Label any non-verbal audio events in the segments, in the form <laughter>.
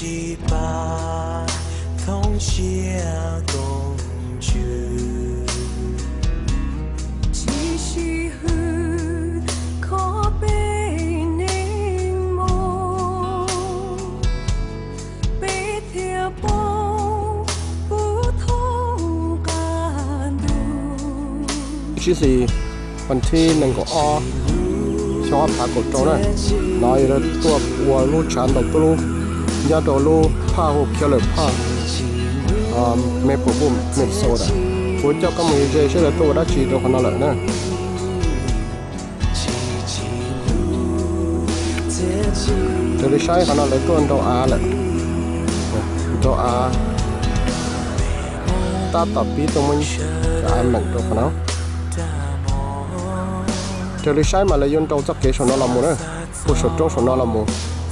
西吧，通向东去。只是去可被凝望，被条波不同感动。其实วันที่หนึ่งก็อ้อชอบพากดโตนะน้อยแล้วตัววัวลูกชันดอกตัวลูก ยาดอกลูกผ้าหูเขียวเลยผ้าอ่าไม่ปุ๊บปุ๊บไม่โซดาฝนเจ้าก็มีเจใช่เลยตัวได้ชีตัวคนนั้นแหละนะ จะได้ใช้ขนาดเลยตัวตัวอาแหละตัวอาตาตับปีตัวมันจะอาเหมือนตัวขนาด จะได้ใช้มาเลยยนตัวจักเกชนอลามูนะผู้ชดจงชนอลามู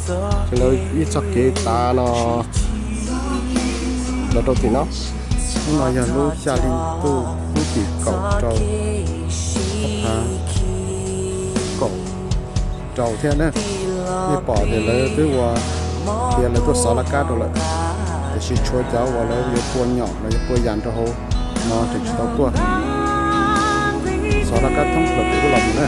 cho nó ít cho kế ta nó nó đâu thì nó nhưng mà giờ lúc gia đình tôi lúc chỉ cầu trâu hả cầu trâu thế này. Đi bỏ để lấy tôi qua thì lấy tôi sáu lá cá rồi lại để chỉ chúa cháu và lấy nhiều cuốn nhỏ, lấy nhiều cuốn dàn cho hồ nó thì chỉ tao cuốn. Sáu lá cá thông là tự làm nữa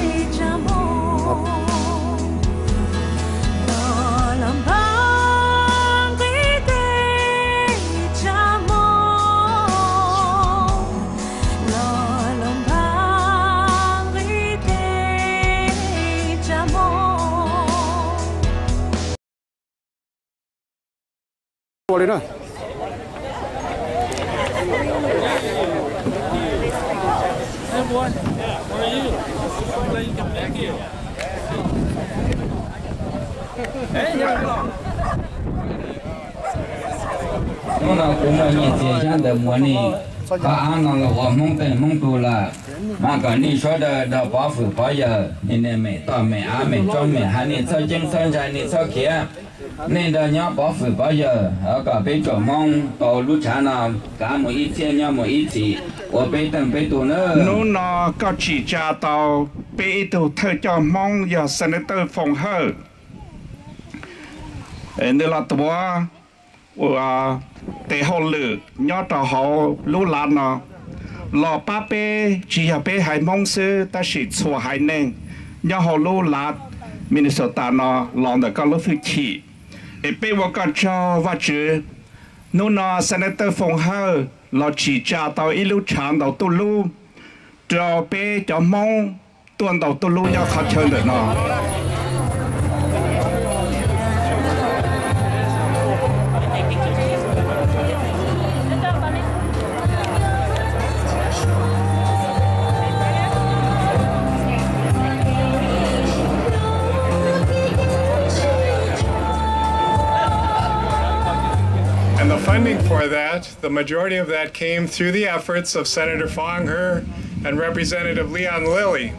Tua lên rồi. nó là cũng là nhìn tiền ra được muốn đi và ăn nó là họ mong tiền mong tu là mà cả đi số đời đời bỏ phủ bỏ giờ nên mẹ tao mẹ á mẹ cho mẹ hai nên sao chân sơn ra nên sao kia nên là nhau bỏ phải bao giờ ở cả bên chỗ mong tổ lũ cha nào cả một ít xe nhau một ít gì ở bên tầng bên tổ nữa. Nô nô, có chỉ cha tàu bên tổ thơ cho mong giờ senator phòng hơ. Nên là tổ à tế hồ lử nhau tổ hồ lũ lan nó lò ba bê chỉ là bê hai mong sư ta chỉ chùa hai nè nhau hồ lũ lan Minnesota nó lòng đã có lối thứ chỉ e pe wa ka cha va che no na senator phong ha lo chỉ cha tao ilu lúc chán tao tu lu. Cho pe cho mong tuần tao tu lu ya khát chơi được nó that, the majority of that came through the efforts of Senator Foung Hawj and Representative Leon Lillie.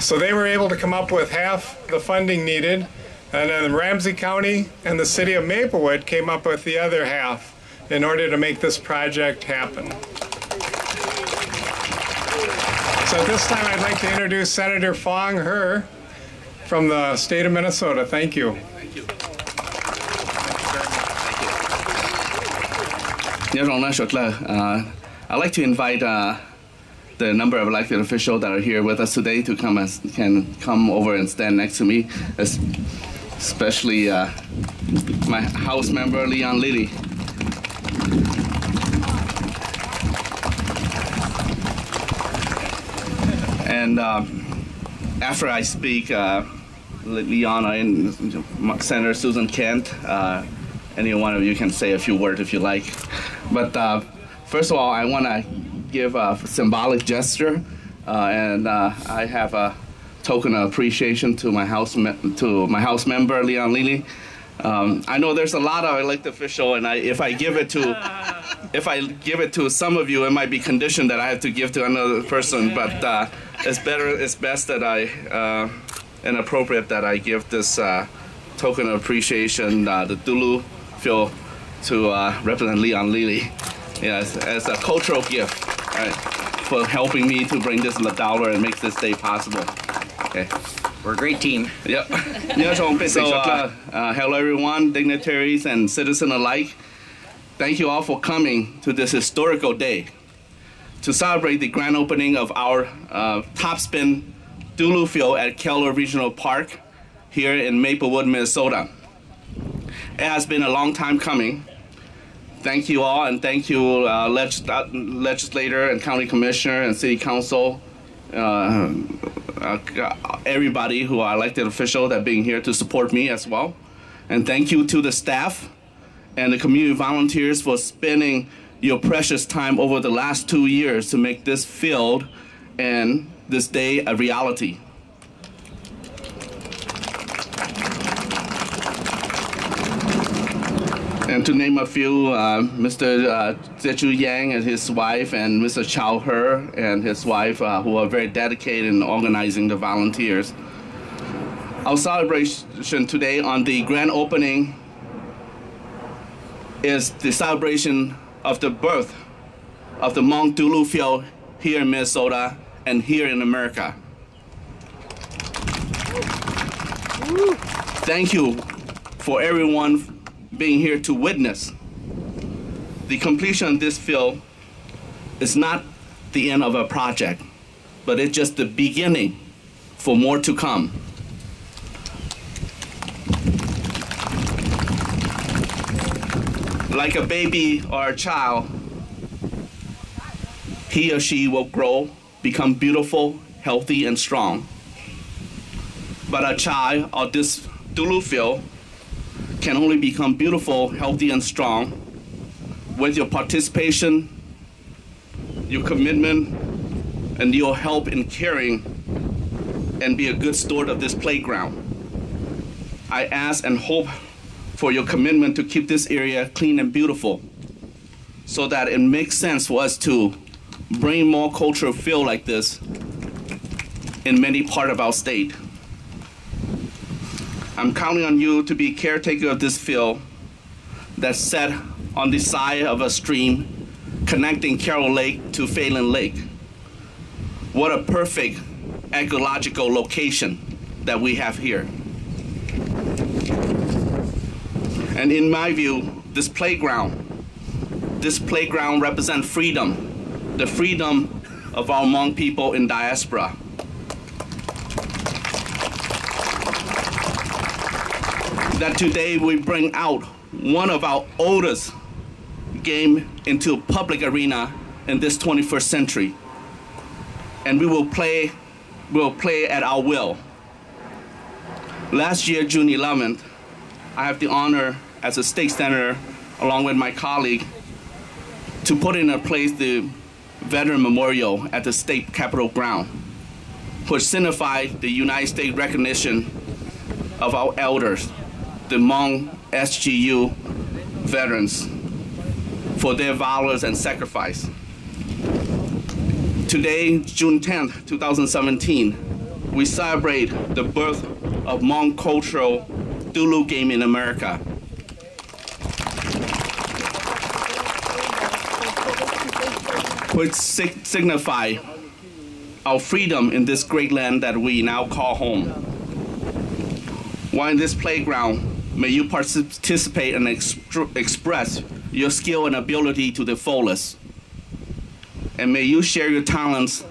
So they were able to come up with half the funding needed, and then Ramsey County and the city of Maplewood came up with the other half in order to make this project happen. So at this time, I'd like to introduce Senator Foung Hawj from the state of Minnesota. Thank you. Nyarong Shotla, uh, I'd like to invite uh, the number of elected officials that are here with us today to come as, can come over and stand next to me, especially uh, my House member Leon Lillie. And uh, after I speak, Le- and Senator Susan Kent, uh, any one of you can say a few words if you like. But uh, first of all, I want to give a symbolic gesture, uh, and uh, I have a token of appreciation to my house to my house member Leon Lillie. Um, I know there's a lot of elected official, and I, if I give it to <laughs> if I give it to some of you, it might be conditioned that I have to give to another person. But uh, it's better, it's best that I uh, and appropriate that I give this uh, token of appreciation, uh, the Dulu feel to uh, Representative Leon Lillie, yes, as a cultural gift right, for helping me to bring this dollar and make this day possible. Okay. We're a great team. Yep. <laughs> so, uh, uh, hello everyone, dignitaries and citizens alike. Thank you all for coming to this historical day to celebrate the grand opening of our uh, top spin Dulu Field at Keller Regional Park here in Maplewood, Minnesota. It has been a long time coming. Thank you all, and thank you, uh, legis legislator and county commissioner and city council, uh, uh, everybody who are elected officials that being here to support me as well. And thank you to the staff and the community volunteers for spending your precious time over the last two years to make this field and this day a reality. And to name a few, uh, Mr. Uh, Zechu Yang and his wife, and Mr. Chao He and his wife, uh, who are very dedicated in organizing the volunteers. Our celebration today on the grand opening is the celebration of the birth of the Hmong Dulu field here in Minnesota and here in America. Thank you for everyone being here to witness. The completion of this field is not the end of a project, but it's just the beginning for more to come. Like a baby or a child, he or she will grow, become beautiful, healthy, and strong. But a child of this Dulu field can only become beautiful, healthy, and strong with your participation, your commitment, and your help in caring and be a good steward of this playground. I ask and hope for your commitment to keep this area clean and beautiful so that it makes sense for us to bring more cultural feel like this in many part of our state. I'm counting on you to be caretaker of this field that's set on the side of a stream connecting Carroll Lake to Phalen Lake. What a perfect ecological location that we have here. And in my view, this playground, this playground represents freedom, the freedom of our Hmong people in diaspora. that today we bring out one of our oldest game into public arena in this 21st century. And we will play, we will play at our will. Last year, June 11th, I have the honor as a state senator, along with my colleague, to put in a place the Veteran Memorial at the state capitol ground, which signifies the United States recognition of our elders the Hmong SGU veterans for their valors and sacrifice. Today, June 10th, 2017, we celebrate the birth of Hmong cultural Dulu game in America. Which signify our freedom in this great land that we now call home. While in this playground, May you participate and express your skill and ability to the fullest. And may you share your talents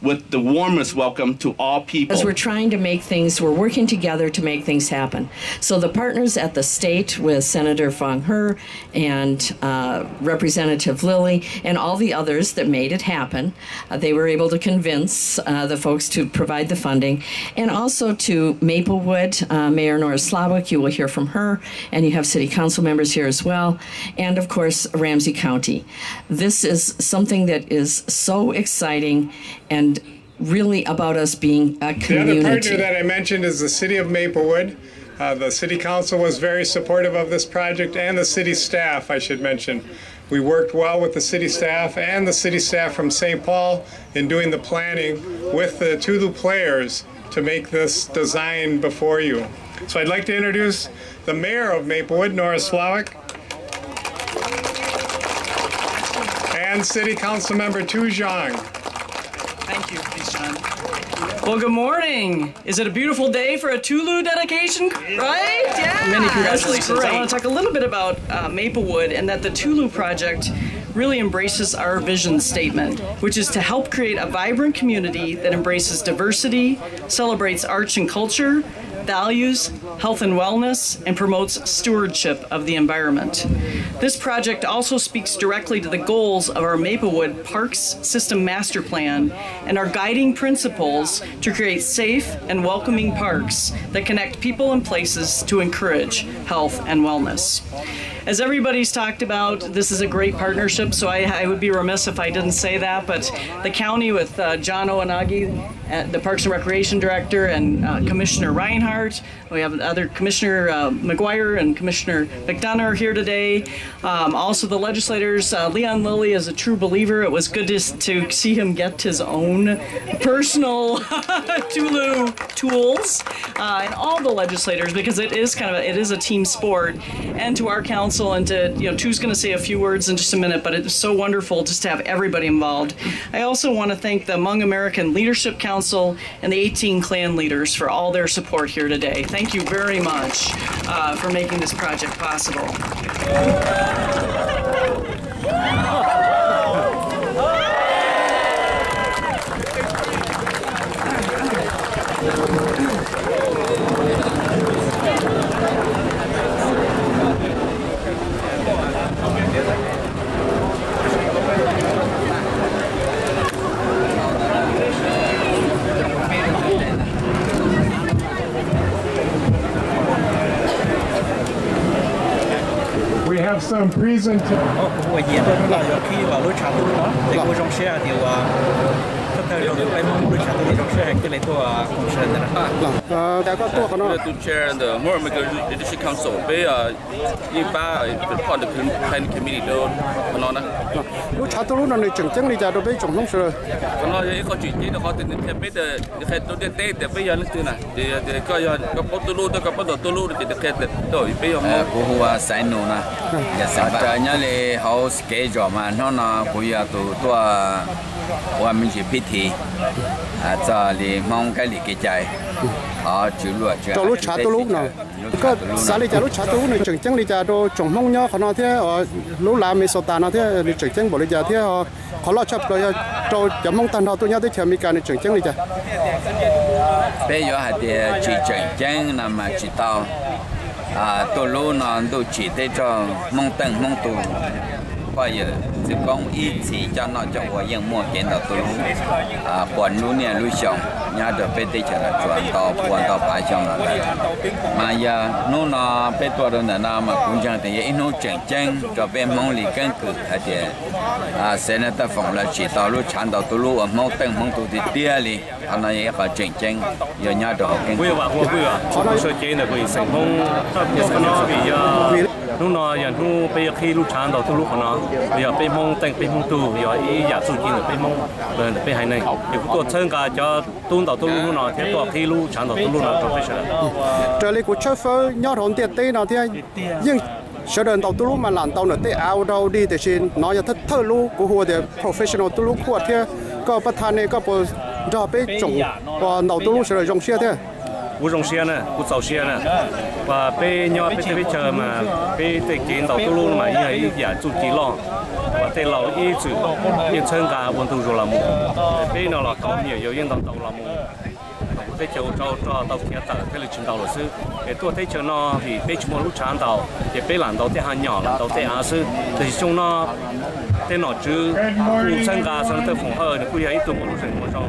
with the warmest welcome to all people. As we're trying to make things, we're working together to make things happen. So the partners at the state with Senator Foung Hawj and uh, Representative Lillie and all the others that made it happen, uh, they were able to convince uh, the folks to provide the funding. And also to Maplewood, uh, Mayor Nora Slawik, you will hear from her, and you have city council members here as well. And of course, Ramsey County. This is something that is so exciting and and really about us being a community. The other partner that I mentioned is the City of Maplewood. Uh, the City Council was very supportive of this project and the city staff, I should mention. We worked well with the city staff and the city staff from St. Paul in doing the planning with the Tulu players to make this design before you. So I'd like to introduce the mayor of Maplewood, Nora Slawik, and City Council Member Tou Xiong. Thank you. Thanks, John. Well, good morning. Is it a beautiful day for a Tulu dedication? Right? Yeah. Many congratulations. I want to talk a little bit about uh, Maplewood and that the Tulu project really embraces our vision statement, which is to help create a vibrant community that embraces diversity, celebrates arts and culture, values health and wellness, and promotes stewardship of the environment. This project also speaks directly to the goals of our Maplewood Parks System Master Plan and our guiding principles to create safe and welcoming parks that connect people and places to encourage health and wellness. As everybody's talked about, this is a great partnership, so I, I would be remiss if I didn't say that. But the county with uh, John Oyanagi, the Parks and Recreation Director, and uh, Commissioner Reinhardt, we have other Commissioner uh, McGuire and Commissioner McDonough here today. Um, also, the legislators, uh, Leon Lillie is a true believer. It was good to, to see him get his own personal <laughs> Tulu tools, uh, and all the legislators because it is kind of a, it is a team sport. And to our council and to you know, Tu's going to say a few words in just a minute, but it's so wonderful just to have everybody involved. I also want to thank the Hmong American Leadership Council and the 18 clan leaders for all their support here today. Thank you very much uh, for making this project possible. 哦我一个 Uh, the to chair the Muramaker Leadership Council be uh in ba part of the planning committee do no na wo cha to na ne chang chang ni ja do be chong song sure no ye ko chi ni ko tin te be de khe to de te te be yan tu na de de ko yo ko po tu lu to ko po tu lu de de khe de do be yo mo ko wa sai no na ya sa ta nya le house ke jo ma no na ko ya to 我们是别提啊，这里忙个里个在啊，走路走路查走路呢，个啥里走路查走路呢？整整里家都种梦鸟，可能天哦，路拉没说单那天，你整整不里家天哦，可能差不多要做做梦单头都要得前面干的整整里家。bây giờ hạt địa chỉ chỉnh chỉnh là mà chỉ tao à tôi lúc nào tôi chỉ để cho mong tầng mong tuồng phải giờ chỉ có ít chỉ cho nó cho hoa yên mua kiến đầu tư, à quản lũ nè lũ xong nhà được bê tê chả là chuẩn to quần to phải xong là đấy mà giờ nó nó bê tua đó là nào mà cũng chẳng thì nó chẳng chẳng cho bê mong lì căn cứ thế thì à sẽ là ta phòng là chỉ tao lũ chán đầu tư lũ ở mong tăng mong tôi thì tia lì anh ấy có chẳng chẳng giờ nhà được học kiến bây giờ bây giờ chúng tôi chơi là vì thành công nó bị lúc nó giờ thu bây giờ khi lúc chán đầu thu lúc nó bây giờ bây mong tên bây mong tu bây giờ ý giả su chín bây mong rồi bây hai này thì cũng có chân cả cho tuôn đầu tu lúc nó thế to khi lúc chán đầu tu lúc nó professional trở lại của chauffeur phơ nhau tiền tiệt nào thì, nhưng sợ đợn tàu tu mà làm tàu nữa thì ao đâu đi thì xin nói cho thất thơ lu của hồ thì professional tu của thế có bắt thằng này có bộ cho bé trồng và tàu tu sẽ là dùng xe thế cú rồng xe nè cú tàu xe nè. Và bé nhỏ bé thế chờ mà bé tê kiến tàu tu luôn mà như ấy giả chú chỉ lo và tê lâu ý chữ, yên chân cả vận tu rồi là mu bé nó là có nhiều yếu yên tàu tàu là mu thế chiều cho cho tàu kia tàu thế là chuyển tàu luật sư. Để tôi thấy cho nó thì bé chúng một lúc chán tàu để bé làm tàu thế hàng nhỏ làm tàu thế á sư. Thì chúng nó, thế nó chứ cụ chân cả sang tới phòng hơi cụ ấy tụi một lúc rồi một trong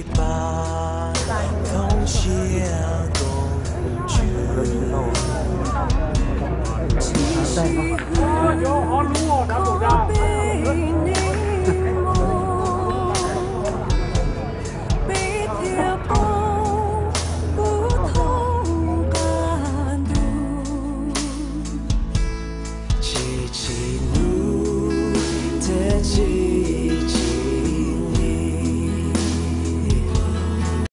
Và không.